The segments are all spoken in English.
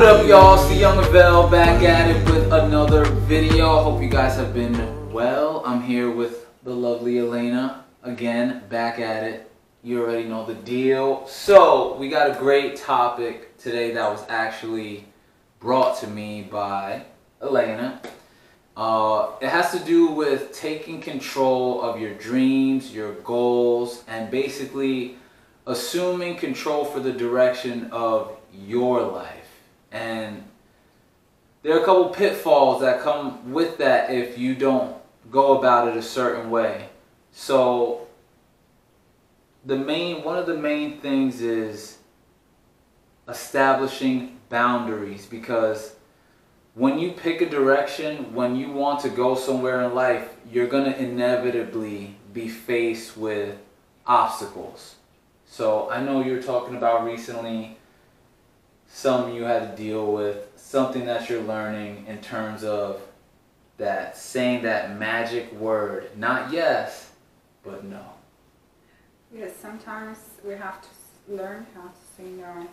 What up y'all, it's the Yungavelle back at it with another video. Hope you guys have been well. I'm here with the lovely Elena, again, back at it. You already know the deal. So, we got a great topic today that was actually brought to me by Elena. Uh, it has to do with taking control of your dreams, your goals, and basically assuming control for the direction of your life. And there are a couple pitfalls that come with that if you don't go about it a certain way. So the main one of the main things is establishing boundaries because when you pick a direction, when you want to go somewhere in life, you're going to inevitably be faced with obstacles. So I know you're talking about recently some you had to deal with, something that you're learning in terms of that saying that magic word, not yes, but no. Yes, sometimes we have to learn how to say no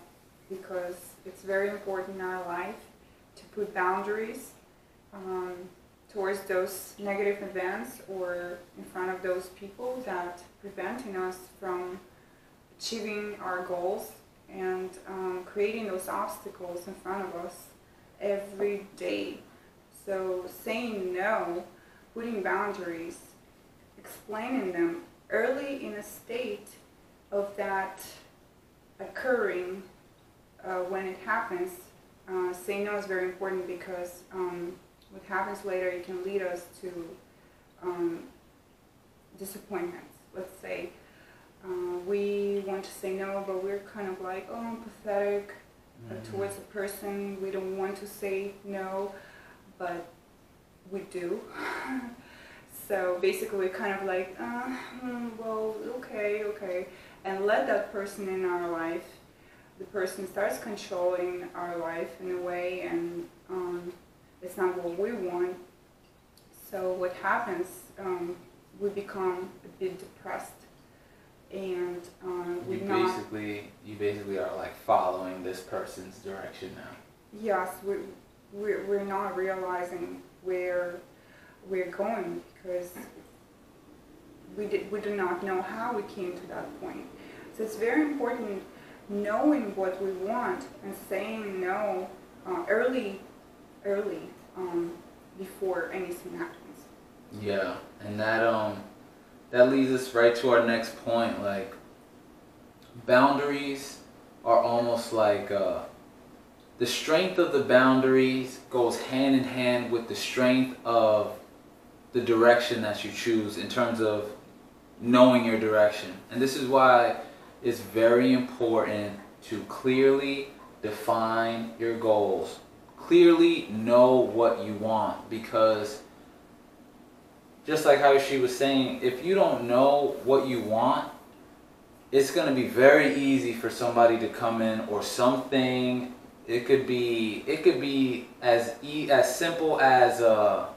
because it's very important in our life to put boundaries um, towards those negative events or in front of those people that preventing us from achieving our goals and um, creating those obstacles in front of us every day. So saying no, putting boundaries, explaining them early in a state of that occurring uh, when it happens, uh, saying no is very important because um, what happens later it can lead us to um, disappointments. Let's say uh, we want to say no, but we're kind of like, oh, I'm pathetic Mhm. towards a person. We don't want to say no, but we do. so basically, we're kind of like, uh, hmm, well, okay, okay, and let that person in our life. The person starts controlling our life in a way, and um, it's not what we want. So what happens? Um, we become a bit depressed, and um, we You not. basically you basically are like following this person's direction now. Yes, we, we're, we're not realizing where we're going because we, did, we do not know how we came to that point. So it's very important knowing what we want and saying no uh, early, early um, before anything happens. Yeah, and that um that leads us right to our next point. Like boundaries are almost like uh, the strength of the boundaries goes hand in hand with the strength of the direction that you choose in terms of knowing your direction. And this is why it's very important to clearly define your goals. Clearly know what you want because just like how she was saying, if you don't know what you want, it's going to be very easy for somebody to come in or something. It could be it could be as e- as simple as a,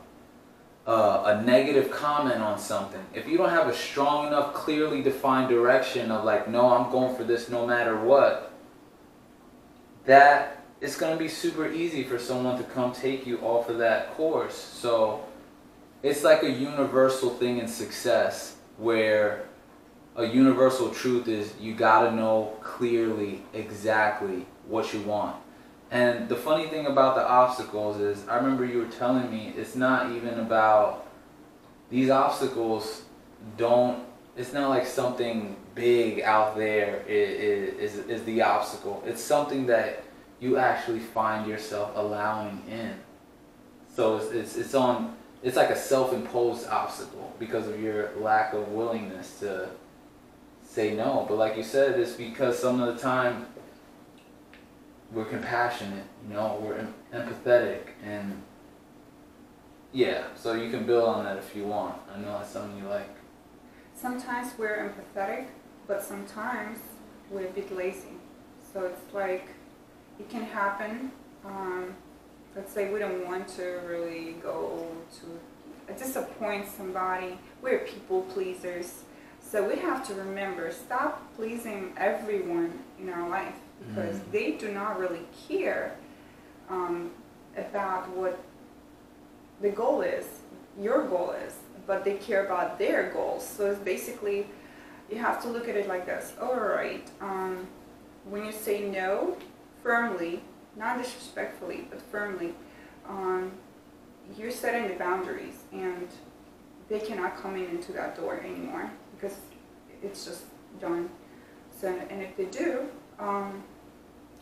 a a negative comment on something. If you don't have a strong enough, clearly defined direction of like, no, I'm going for this no matter what. That it's going to be super easy for someone to come take you off of that course. So it's like a universal thing in success where a universal truth is you got to know clearly exactly what you want. And the funny thing about the obstacles is I remember you were telling me it's not even about these obstacles don't it's not like something big out there is, is, is the obstacle. It's something that you actually find yourself allowing in. So it's, it's, it's on it's like a self-imposed obstacle because of your lack of willingness to say no. But like you said, it's because some of the time we're compassionate, you know, we're em- empathetic, and yeah. So you can build on that if you want. I know that's something you like. Sometimes we're empathetic, but sometimes we're a bit lazy. So it's like it can happen. Um, let's say we don't want to really go to disappoint somebody. We're people pleasers. So we have to remember stop pleasing everyone in our life because Mhm. they do not really care um, about what the goal is, your goal is, but they care about their goals. So it's basically, you have to look at it like this. All right, um, when you say no firmly, not disrespectfully, but firmly, um, you're setting the boundaries and they cannot come in into that door anymore because it's just done. So, and if they do, um,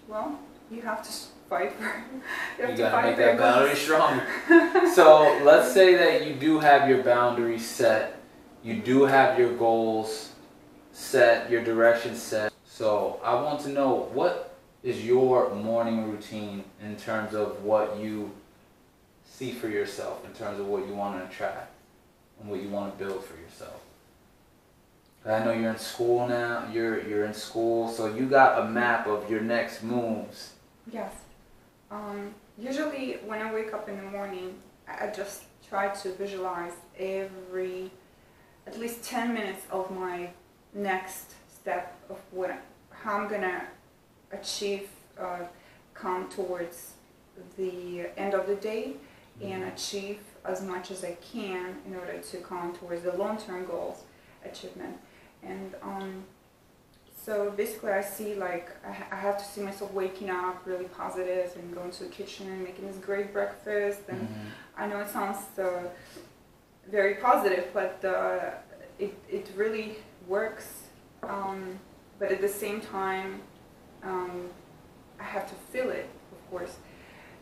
well, you have to fight for. You, have You to gotta fight make that boundary strong. so let's say that you do have your boundaries set, you do have your goals set, your direction set. So I want to know what is your morning routine in terms of what you see for yourself, in terms of what you want to attract and what you want to build for yourself. I know you're in school now. You're you're in school, so you got a map of your next moves. Yes. Um, usually, when I wake up in the morning, I just try to visualize every, at least 10 minutes of my next step of what, how I'm gonna achieve, uh, come towards the end of the day and achieve as much as I can in order to come towards the long-term goals achievement. And um, so basically, I see like I, ha- I have to see myself waking up really positive and going to the kitchen and making this great breakfast. And Mhm. I know it sounds uh, very positive, but uh, it it really works. Um, but at the same time, um, I have to feel it, of course,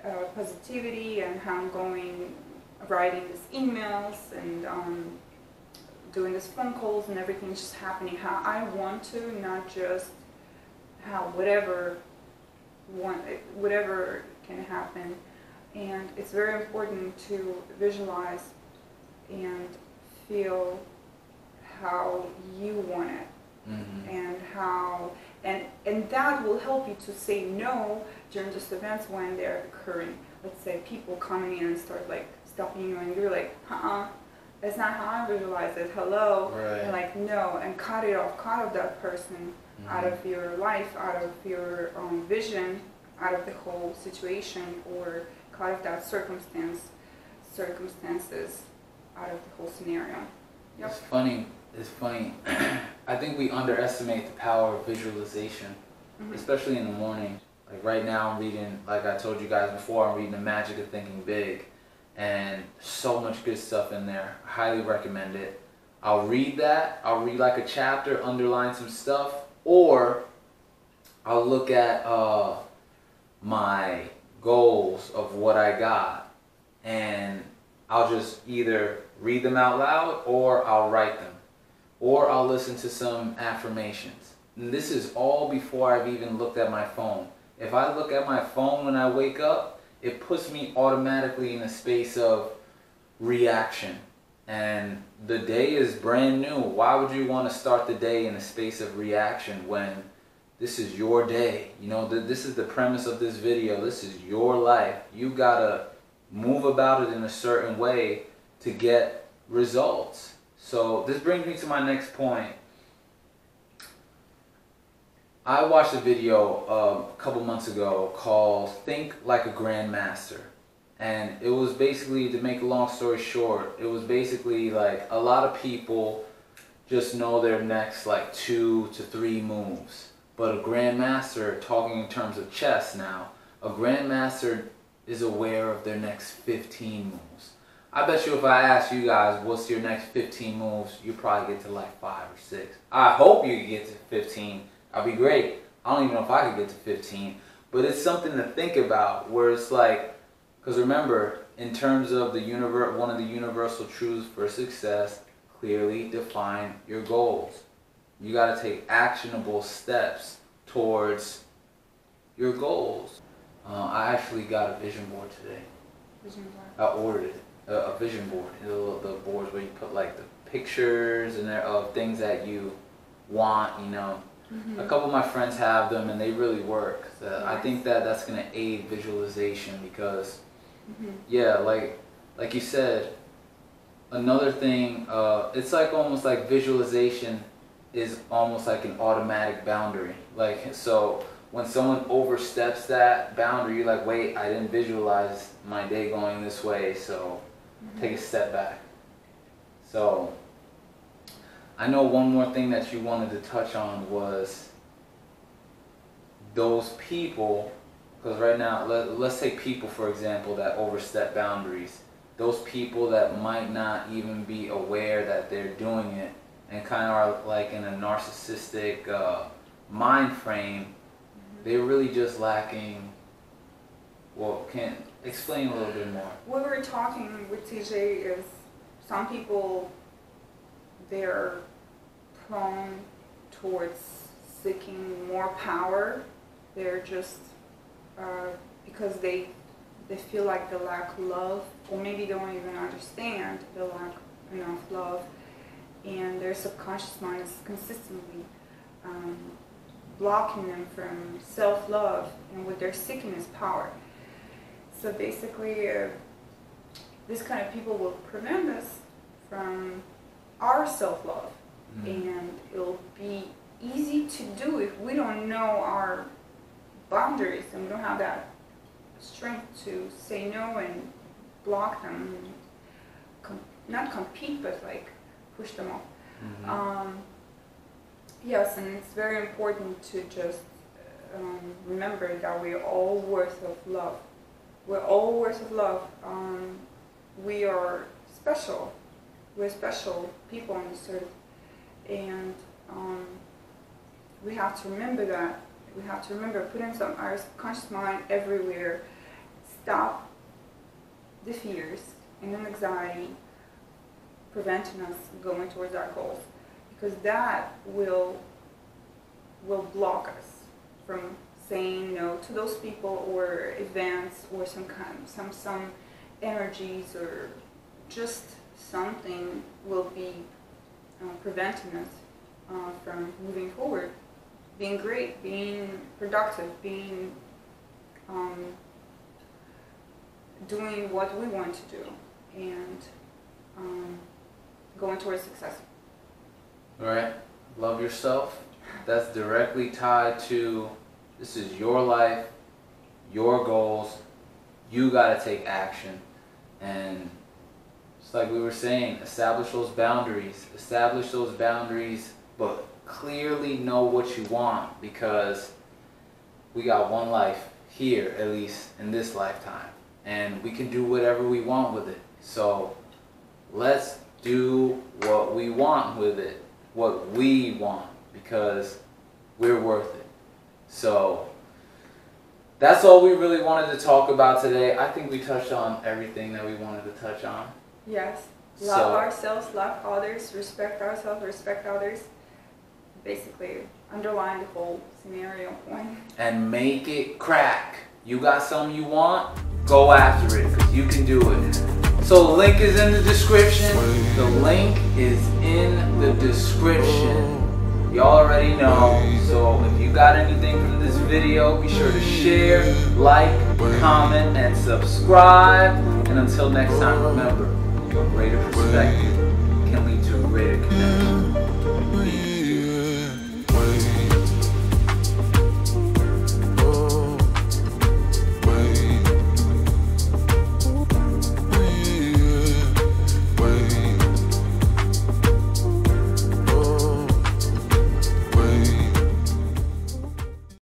uh, positivity and how I'm going, writing these emails and. Um, doing these phone calls and everything's just happening how I want to, not just how whatever want whatever can happen. And it's very important to visualize and feel how you want it Mhm. and how and and that will help you to say no during those events when they're occurring. Let's say people coming in and start like stopping you and you're like, uh-uh, that's not how I visualize it. Hello. Right. And like no and cut it off, cut off that person out Mhm. of your life, out of your um, vision, out of the whole situation, or cut off that circumstance, circumstances, out of the whole scenario. Yep. It's funny. It's funny. I think we underestimate the power of visualization, Mhm. especially in the morning. Like right now, I'm reading. Like I told you guys before, I'm reading The Magic of Thinking Big, and so much good stuff in there. I highly recommend it. I'll read that. I'll read like a chapter, underline some stuff, or I'll look at uh, my goals of what I got, and I'll just either read them out loud or I'll write them, or I'll listen to some affirmations. And this is all before I've even looked at my phone. If I look at my phone when I wake up, it puts me automatically in a space of reaction. And the day is brand new. Why would you want to start the day in a space of reaction when this is your day? You know, th- this is the premise of this video. This is your life. You gotta move about it in a certain way to get results. So this brings me to my next point. I watched a video uh, a couple months ago called "Think Like a Grandmaster," and it was basically to make a long story short, it was basically like a lot of people just know their next like two to three moves, but a grandmaster, talking in terms of chess now, a grandmaster is aware of their next 15 moves. I bet you if I ask you guys what's your next 15 moves, you probably get to like five or six. I hope you get to 15. That'd be great. I don't even know if I could get to 15, but it's something to think about where it's like, because remember, in terms of the universe, one of the universal truths for success, clearly define your goals. You got to take actionable steps towards your goals. Uh, I actually got a vision board today. Vision board. I ordered it, a, a vision board. The, the boards where you put like the pictures and there of things that you want. You know, Mhm. a couple of my friends have them and they really work. So I think that that's gonna aid visualization because Mhm. yeah, like like you said, another thing. Uh, it's like almost like visualization is almost like an automatic boundary. Like so, when someone oversteps that boundary, you're like, wait, I didn't visualize my day going this way, so take a step back. So, I know one more thing that you wanted to touch on was those people, because right now, let, let's say people for example that overstep boundaries. Those people that might not even be aware that they're doing it and kind of are like in a narcissistic uh, mind frame, they're really just lacking. Well, can explain a little bit more. What we were talking with TJ is some people they're prone towards seeking more power. They're just uh, because they they feel like they lack love, or maybe don't even understand they lack enough love, and their subconscious mind is consistently um, blocking them from self-love, and what they're seeking is power. So basically, uh, this kind of people will prevent us from our self-love, Mhm. and it'll be easy to do if we don't know our boundaries and we don't have that strength to say no and block them, and com- not compete, but like push them off. Mhm. Um, yes, and it's very important to just um, remember that we're all worth of love. We're all worth of love. Um, we are special. We're special people on this earth, and um, we have to remember that. We have to remember putting some our conscious mind everywhere. Stop the fears and the anxiety preventing us going towards our goals because that will will block us from saying no to those people or events or some kind some some energies or just something will be uh, preventing us uh, from moving forward being great being productive being um, doing what we want to do and um, going towards success. All right, Love yourself. That's directly tied to this is your life, your goals. You got to take action. And just like we were saying, establish those boundaries. Establish those boundaries, but clearly know what you want because we got one life here, at least in this lifetime. And we can do whatever we want with it. So let's do what we want with it, what we want, because we're worth it. So that's all we really wanted to talk about today. I think we touched on everything that we wanted to touch on. Yes. Love So- ourselves, love others, respect ourselves, respect others. Basically, underline the whole scenario point. And make it crack. You got something you want? Go after it, because you can do it. So the link is in the description. The link is in the description. You already know. So if you got anything from this video, be sure to share, like, comment, and subscribe. And until next time, remember, greater perspective can lead to a greater connection.